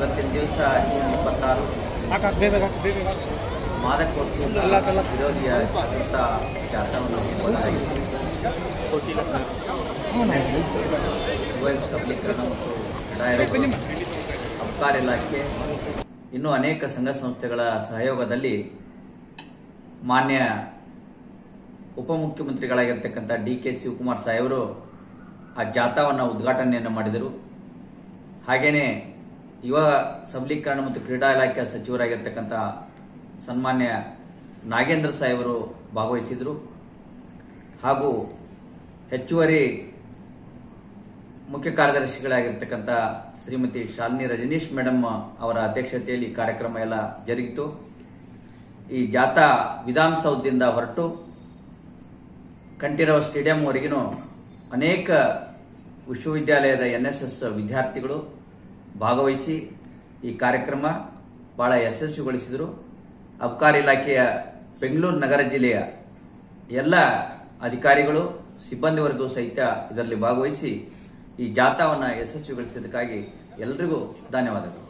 ಹಾಕಾಕ್ ದಿವಸ ಜೂನ್ ಇಪ್ಪತ್ತಾರು. ಮಾದಕ ವಸ್ತು. ವಿರೋಧಿಯ ಜಾಗೃತ ಜಾಥಾವನ್ನು ಯುಎಸ್ ಸಬಲೀಕರಣ ಮತ್ತು ಅಬ್ಕಾರ್ ಇಲಾಖೆ ಇನ್ನೂ ಅನೇಕ ಸಂಘ ಸಂಸ್ಥೆಗಳ ಸಹಯೋಗದಲ್ಲಿ ಮಾನ್ಯ ಉಪಮುಖ್ಯಮಂತ್ರಿಗಳಾಗಿರ್ತಕ್ಕಂಥ ಡಿ ಕೆ ಶಿವಕುಮಾರ್ ಸಾಹೇಬರು ಆ ಜಾಥಾವನ್ನು ಉದ್ಘಾಟನೆಯನ್ನು ಮಾಡಿದರು. ಹಾಗೇನೆ ಯುವ ಸಬಲೀಕರಣ ಮತ್ತು ಕ್ರೀಡಾ ಇಲಾಖೆಯ ಸಚಿವರಾಗಿರ್ತಕ್ಕಂಥ ಸನ್ಮಾನ್ಯ ನಾಗೇಂದ್ರ ಸಾಹೇಬರು ಭಾಗವಹಿಸಿದರು. ಹಾಗೂ ಹೆಚ್ಚುವರಿ ಮುಖ್ಯ ಕಾರ್ಯದರ್ಶಿಗಳಾಗಿರ್ತಕ್ಕಂಥ ಶ್ರೀಮತಿ ಶಾಲಿನಿ ರಜನೀಶ್ ಮೇಡಮ್ ಅವರ ಅಧ್ಯಕ್ಷತೆಯಲ್ಲಿ ಕಾರ್ಯಕ್ರಮ ಎಲ್ಲ ಜರುಗಿತು. ಈ ಜಾಥಾ ವಿಧಾನಸೌಧದಿಂದ ಹೊರಟು ಕಂಠೀರವ ಸ್ಟೇಡಿಯಂವರೆಗಿನೂ ಅನೇಕ ವಿಶ್ವವಿದ್ಯಾಲಯದ ಎನ್ ಎಸ್ ಎಸ್ ವಿದ್ಯಾರ್ಥಿಗಳು ಭಾಗವಹಿಸಿ ಈ ಕಾರ್ಯಕ್ರಮ ಬಹಳ ಯಶಸ್ವಿಗೊಳಿಸಿದರು. ಅಬ್ಕಾರಿ ಇಲಾಖೆಯ ಬೆಂಗಳೂರು ನಗರ ಜಿಲ್ಲೆಯ ಎಲ್ಲ ಅಧಿಕಾರಿಗಳು, ಸಿಬ್ಬಂದಿ ವರ್ಗ ಸಹಿತ ಇದರಲ್ಲಿ ಭಾಗವಹಿಸಿ ಈ ಜಾಥಾವನ್ನು ಯಶಸ್ವಿಗೊಳಿಸಿದ್ದಕ್ಕಾಗಿ ಎಲ್ರಿಗೂ ಧನ್ಯವಾದಗಳು.